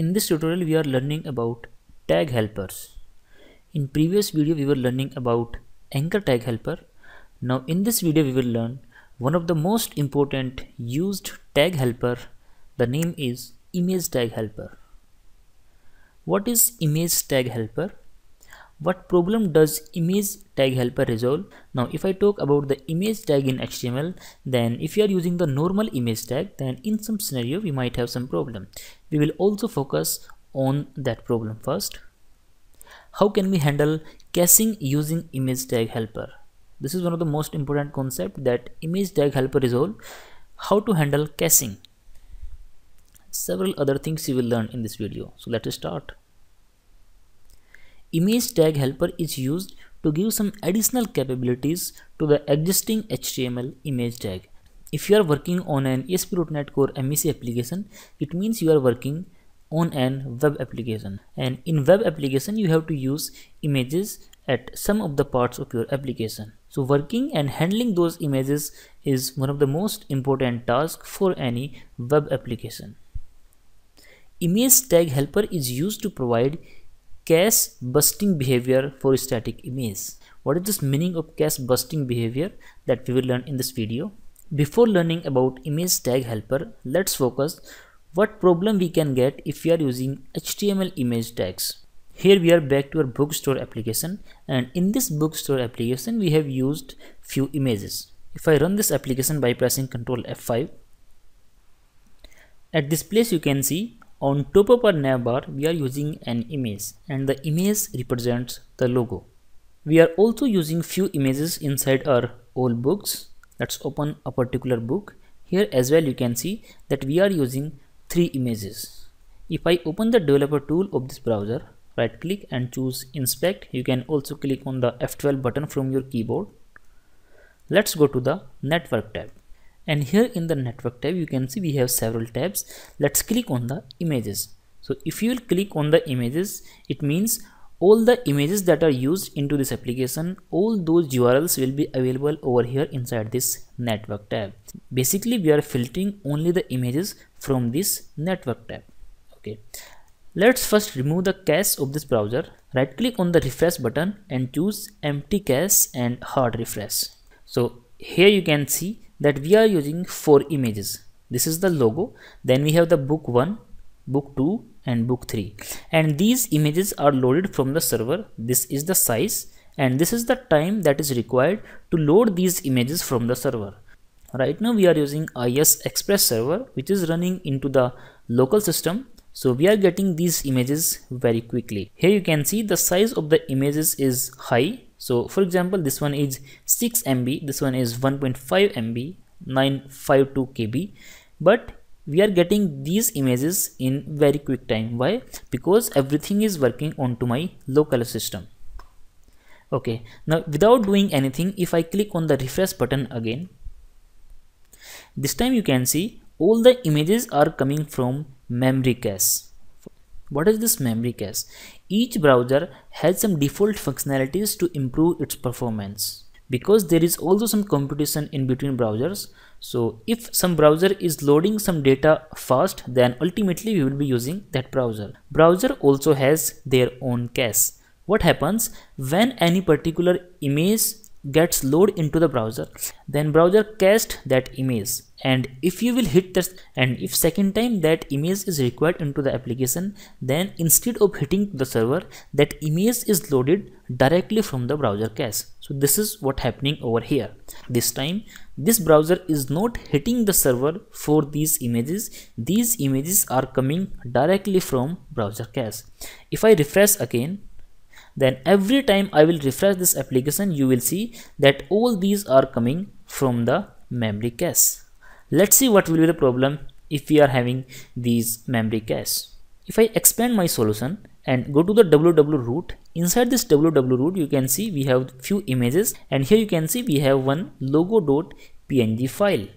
In this tutorial we are learning about tag helpers. In previous video we were learning about anchor tag helper. Now in this video we will learn one of the most important used tag helper. The name is image tag helper. What is image tag helper? What problem does image tag helper resolve? Now if I talk about the image tag in HTML then if you are using the normal image tag then in some scenario we might have some problem. We will also focus on that problem first. How can we handle caching using image tag helper? This is one of the most important concept that image tag helper resolve. How to handle caching. Several other things you will learn in this video. So let us start. Image tag helper is used to give some additional capabilities to the existing HTML image tag. If you are working on an ASP.NET Core MVC application, it means you are working on an web application and in web application you have to use images at some of the parts of your application. So working and handling those images is one of the most important tasks for any web application. Image tag helper is used to provide cache busting behavior for static image. What is this meaning of cache busting behavior that we will learn in this video? Before learning about image tag helper, let's focus what problem we can get if we are using HTML image tags. Here we are back to our bookstore application and in this bookstore application we have used few images. If I run this application by pressing Ctrl F5, at this place you can see on top of our navbar, we are using an image and the image represents the logo. We are also using few images inside our old books. Let's open a particular book. Here as well you can see that we are using three images. If I open the developer tool of this browser, right click and choose inspect. You can also click on the F12 button from your keyboard. Let's go to the network tab and here in the network tab you can see we have several tabs. Let's click on the images. So if you will click on the images it means all the images that are used into this application all those urls will be available over here inside this network tab. Basically we are filtering only the images from this network tab. Okay. Let's first remove the cache of this browser. Right click on the refresh button and choose empty cache and hard refresh. So here you can see that we are using four images. This is the logo. Then we have the book 1 book 2 and book 3 and these images are loaded from the server. This is the size and this is the time that is required to load these images from the server. Right now we are using IIS Express server which is running into the local system. So we are getting these images very quickly. Here you can see the size of the images is high so for example this one is 6 MB this one is 1.5 MB 952 KB but we are getting these images in very quick time. Why? Because everything is working onto my local system. Okay. Now without doing anything if I click on the refresh button again this time you can see all the images are coming from memory cache what is this memory cache? Each browser has some default functionalities to improve its performance. Because there is also some competition in between browsers, so if some browser is loading some data fast, then ultimately we will be using that browser. Browser also has their own cache. What happens when any particular image gets loaded into the browser then browser cached that image and if you will hit this and if second time that image is required into the application then instead of hitting the server that image is loaded directly from the browser cache. So this is what happening over here. This time this browser is not hitting the server for these images. These images are coming directly from browser cache. If i refresh again then every time I will refresh this application you will see that all these are coming from the memory cache. Let's see what will be the problem if we are having these memory cache. If I expand my solution and go to the www root, inside this www root you can see we have few images and here you can see we have one logo.png file.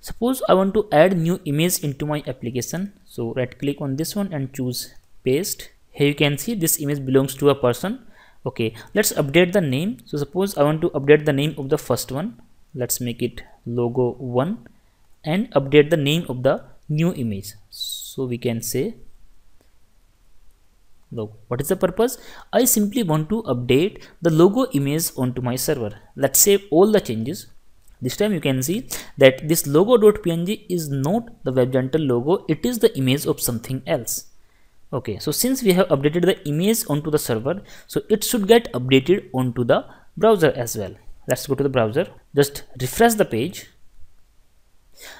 Suppose I want to add new image into my application. So right click on this one and choose paste here you can see this image belongs to a person okay let's update the name so suppose i want to update the name of the first one let's make it logo 1 and update the name of the new image so we can say logo. What is the purpose? I simply want to update the logo image onto my server. Let's save all the changes. This time you can see that this logo.png is not the WebGentle logo. It is the image of something else. Okay, so since we have updated the image onto the server, so it should get updated onto the browser as well. Let's go to the browser. Just refresh the page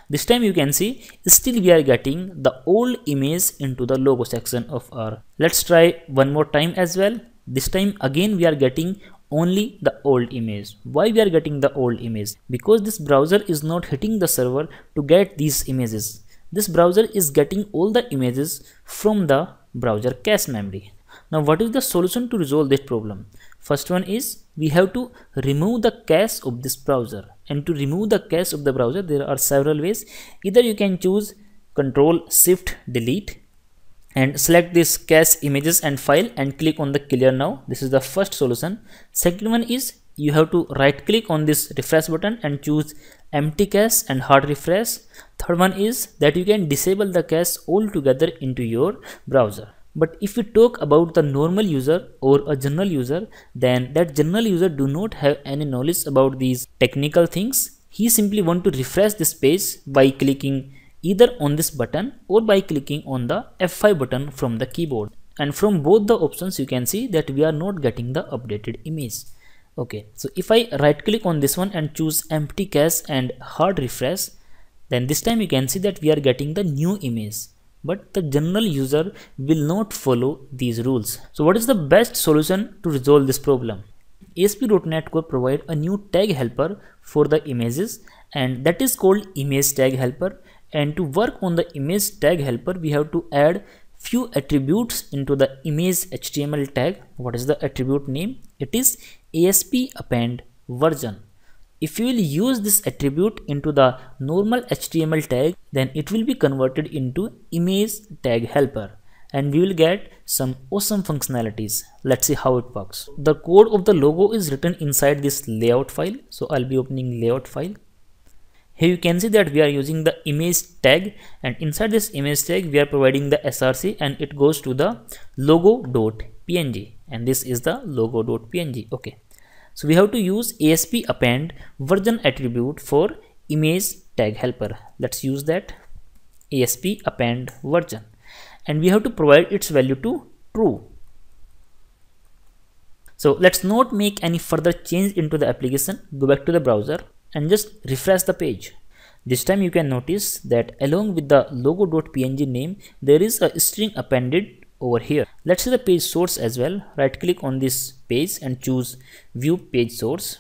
this time you can see still we are getting the old image into the logo section of our. Let's try one more time as well. This time again we are getting only the old image. Why we are getting the old image? Because this browser is not hitting the server to get these images. This browser is getting all the images from the browser cache memory. Now what is the solution to resolve this problem first one is we have to remove the cache of this browser. And to remove the cache of the browser there are several ways. Either you can choose control shift delete and select this cache images and file and click on the clear now. This is the first solution. Second one is you have to right click on this refresh button and choose empty cache and hard refresh. Third one is that you can disable the cache altogether into your browser but if we talk about the normal user or a general user then that general user do not have any knowledge about these technical things. He simply want to refresh this page by clicking either on this button or by clicking on the F5 button from the keyboard. And from both the options you can see that we are not getting the updated image. Okay so if I right click on this one and choose empty cache and hard refresh then this time you can see that we are getting the new image but the general user will not follow these rules. So what is the best solution to resolve this problem? ASP.NET Core provide a new tag helper for the images and that is called image tag helper and to work on the image tag helper we have to add few attributes into the image HTML tag. What is the attribute name? It is ASP append version. If you will use this attribute into the normal HTML tag, then it will be converted into image tag helper and we will get some awesome functionalities. Let's see how it works. The code of the logo is written inside this layout file. So I'll be opening layout file. Here you can see that we are using the image tag and inside this image tag we are providing the src and it goes to the logo.png and this is the logo.png okay so we have to use ASP append version attribute for image tag helper. Let's use that ASP append version and we have to provide its value to true. So let's not make any further change into the application. Go back to the browser and just refresh the page. This time you can notice that along with the logo.png name, there is a string appended over here. Let's see the page source as well. Right click on this page and choose view page source.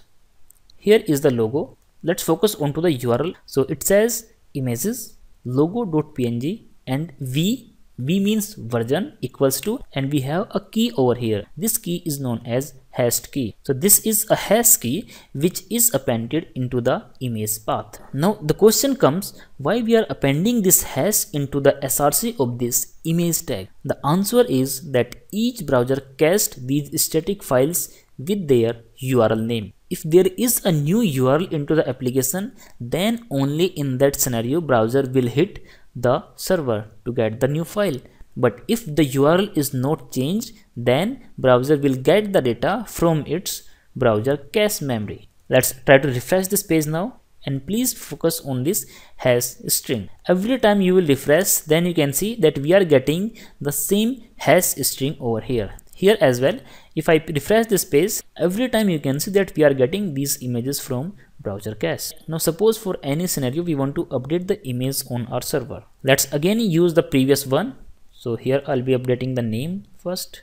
Here is the logo. Let's focus onto the url so it says images logo.png and v v means version equals to and we have a key over here. This key is known as hashed key. So this is a hash key which is appended into the image path. Now the question comes why we are appending this hash into the src of this image tag? The answer is that each browser cached these static files with their url name. If there is a new url into the application then only in that scenario browser will hit the server to get the new file. But if the url is not changed then browser will get the data from its browser cache memory. Let's try to refresh this page now. And please focus on this hash string. Every time you will refresh then you can see that we are getting the same hash string over here here as well if i refresh this page every time you can see that we are getting these images from browser cache. Now suppose for any scenario we want to update the image on our server. Let's again use the previous one. So here I'll be updating the name first.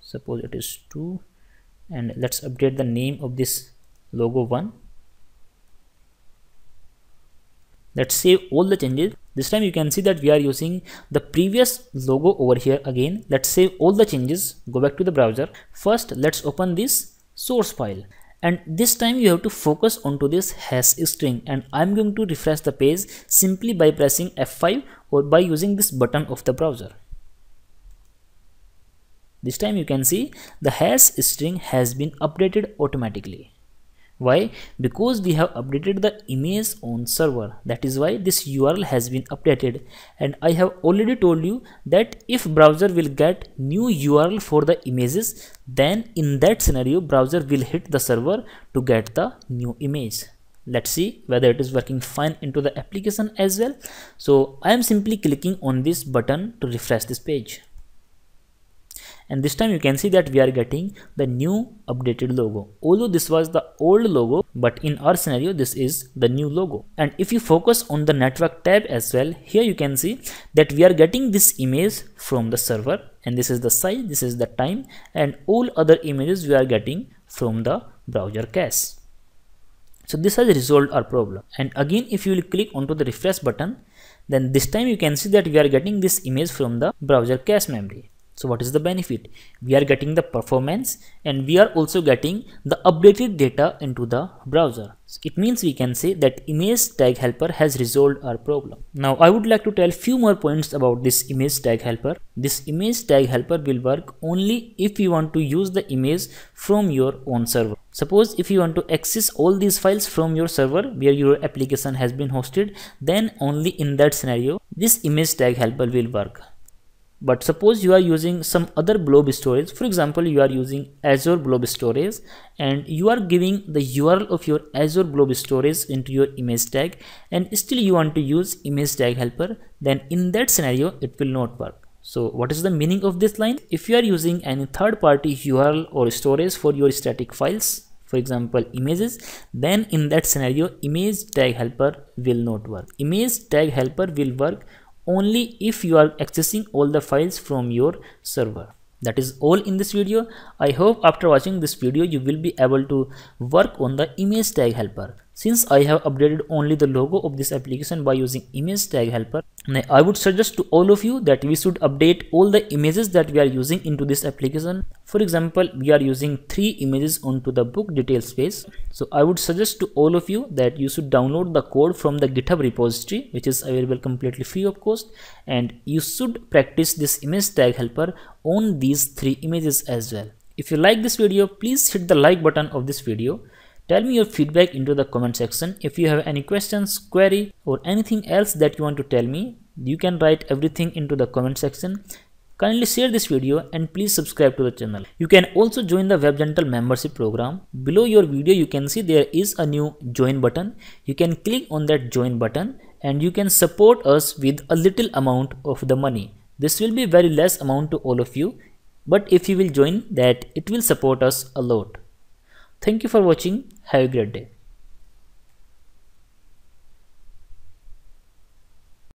Suppose it is 2 and let's update the name of this logo 1. Let's save all the changes. This time you can see that we are using the previous logo over here again. Let's save all the changes. Go back to the browser. First, let's open this source file and this time you have to focus onto this hash string and I'm going to refresh the page simply by pressing F5 or by using this button of the browser. This time you can see the hash string has been updated automatically. Why? Because we have updated the image on server. That is why this url has been updated. And i have already told you that if browser will get new url for the images then in that scenario browser will hit the server to get the new image. Let's see whether it is working fine into the application as well. So i am simply clicking on this button to refresh this page and this time you can see that we are getting the new updated logo. Although this was the old logo but in our scenario this is the new logo. And if you focus on the network tab as well here you can see that we are getting this image from the server. And this is the size this is the time and all other images we are getting from the browser cache. So this has resolved our problem. And again if you will click onto the refresh button then this time you can see that we are getting this image from the browser cache memory so what is the benefit? We are getting the performance and we are also getting the updated data into the browser. So it means we can say that image tag helper has resolved our problem. Now I would like to tell few more points about this image tag helper. This image tag helper will work only if you want to use the image from your own server. Suppose if you want to access all these files from your server where your application has been hosted, then only in that scenario this image tag helper will work but suppose you are using some other blob storage. For example you are using azure blob storage and you are giving the url of your azure blob storage into your image tag and still you want to use image tag helper then in that scenario it will not work. So what is the meaning of this line? If you are using any third party url or storage for your static files for example images then in that scenario image tag helper will not work. Image tag helper will work only if you are accessing all the files from your server. That is all in this video. I hope after watching this video you will be able to work on the image tag helper since I have updated only the logo of this application by using image tag helper, I would suggest to all of you that we should update all the images that we are using into this application. For example, we are using three images onto the book details page. So I would suggest to all of you that you should download the code from the GitHub repository, which is available completely free of cost. And you should practice this image tag helper on these three images as well. If you like this video, please hit the like button of this video. Tell me your feedback into the comment section. If you have any questions, query or anything else that you want to tell me, you can write everything into the comment section. Kindly share this video and please subscribe to the channel. You can also join the WebGentle membership program. Below your video you can see there is a new join button. You can click on that join button and you can support us with a little amount of the money. This will be very less amount to all of you but if you will join that it will support us a lot. Thank you for watching. Have a great day.